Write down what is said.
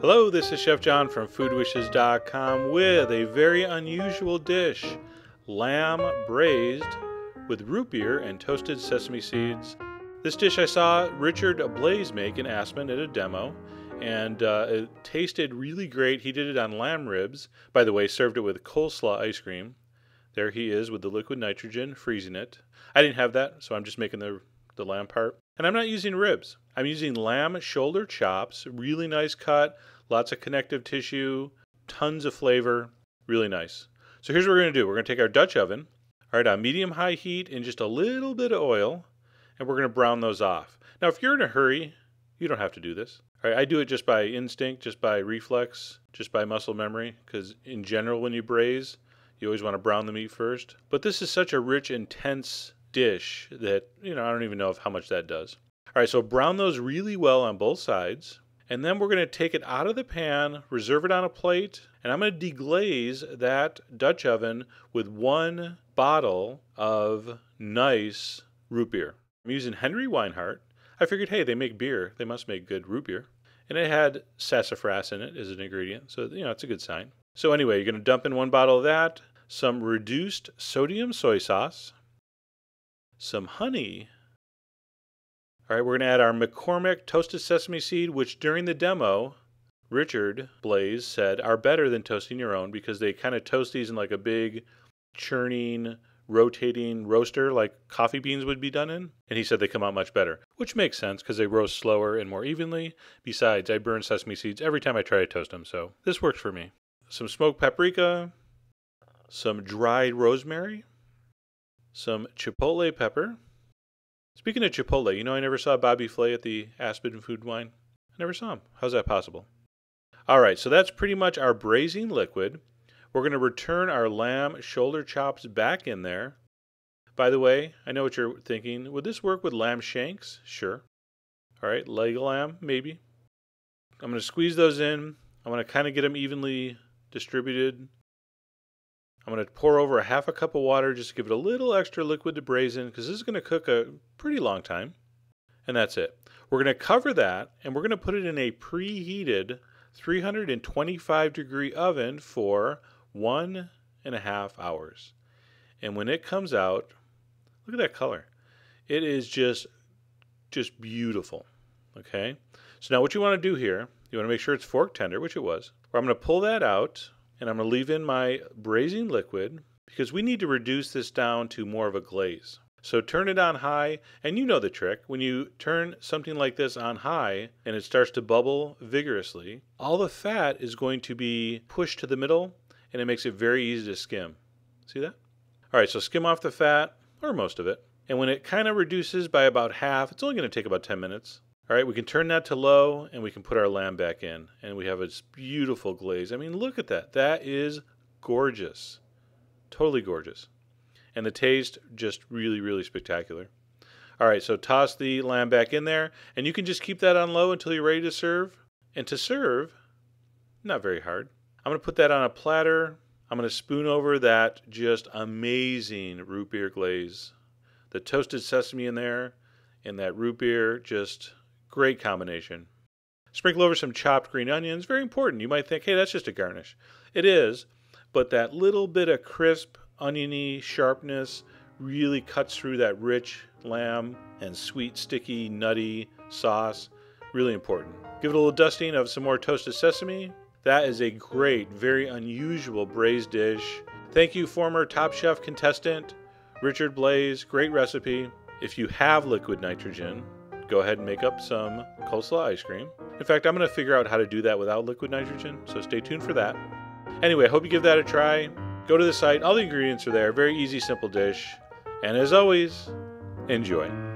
Hello, this is Chef John from foodwishes.com with a very unusual dish lamb braised with root beer and toasted sesame seeds. This dish I saw Richard Blais make in Aspen at a demo, and uh, it tasted really great. He did it on lamb ribs. By the way, served it with coleslaw ice cream. There he is with the liquid nitrogen, freezing it. I didn't have that, so I'm just making the, the lamb part. And I'm not using ribs. I'm using lamb shoulder chops, really nice cut, lots of connective tissue, tons of flavor, really nice. So here's what we're to do. We're to take our Dutch oven, all right, on medium high heat and just a little bit of oil, and we're to brown those off. Now, if you're in a hurry, you don't have to do this. All right, I do it just by instinct, just by reflex, just by muscle memory, because in general, when you braise, you always want to brown the meat first. But this is such a rich, intense dish that, you know, I don't even know how much that does. All right, so brown those really well on both sides. And then we're going to take it out of the pan, reserve it on a plate, and I'm going to deglaze that Dutch oven with one bottle of nice root beer. I'm using Henry Weinhard. I figured, hey, they make beer. They must make good root beer. And it had sassafras in it as an ingredient. So, you know, it's a good sign. So, anyway, you're going to dump in one bottle of that, some reduced sodium soy sauce, some honey. All right, we're going to add our McCormick toasted sesame seed, which during the demo, Richard Blais said are better than toasting your own because they kind of toast these in like a big churning, rotating roaster like coffee beans would be done in. And he said they come out much better, which makes sense because they roast slower and more evenly. Besides, I burn sesame seeds every time I try to toast them, so this works for me. Some smoked paprika, some dried rosemary, some chipotle pepper. Speaking of chipotle, you know I never saw Bobby Flay at the Aspen Food Wine. I never saw him. How's that possible? All right, so that's pretty much our braising liquid. We're going to return our lamb shoulder chops back in there. By the way, I know what you're thinking. Would this work with lamb shanks? Sure. All right, leg lamb, maybe. I'm going to squeeze those in. I'm going to kind of get them evenly distributed I'm going to pour over a half a cup of water just to give it a little extra liquid to braise in because this is going to cook a pretty long time. And that's it. We're going to cover that and we're going to put it in a preheated 325 degree oven for one and a half hours. And when it comes out, look at that color. It is just just beautiful. Okay? So now what you want to do here, you want to make sure it's fork tender, which it was. I'm going to pull that out and I'm going to leave in my braising liquid because we need to reduce this down to more of a glaze. So turn it on high, and you know the trick. When you turn something like this on high and it starts to bubble vigorously, all the fat is going to be pushed to the middle and it makes it very easy to skim. See that? All right, so skim off the fat, or most of it. And when it kind of reduces by about half, it's only going to take about 10 minutes. All right, we can turn that to low and we can put our lamb back in and we have this beautiful glaze. I mean, look at that. That is gorgeous. Totally gorgeous. And the taste just really, really spectacular. All right, so toss the lamb back in there and you can just keep that on low until you're ready to serve. And to serve, not very hard. I'm going to put that on a platter. I'm going to spoon over that just amazing root beer glaze. The toasted sesame in there and that root beer just Great combination. Sprinkle over some chopped green onions. Very important. You might think, hey, that's just a garnish. It is, but that little bit of crisp, oniony sharpness really cuts through that rich lamb and sweet, sticky, nutty sauce. Really important. Give it a little dusting of some more toasted sesame. That is a great, very unusual braised dish. Thank you, former Top Chef contestant Richard Blais. Great recipe. If you have liquid nitrogen, go ahead and make up some coleslaw ice cream. In fact, I'm going to figure out how to do that without liquid nitrogen, so stay tuned for that. Anyway, I hope you give that a try. Go to the site, all the ingredients are there. Very easy, simple dish. And as always, enjoy.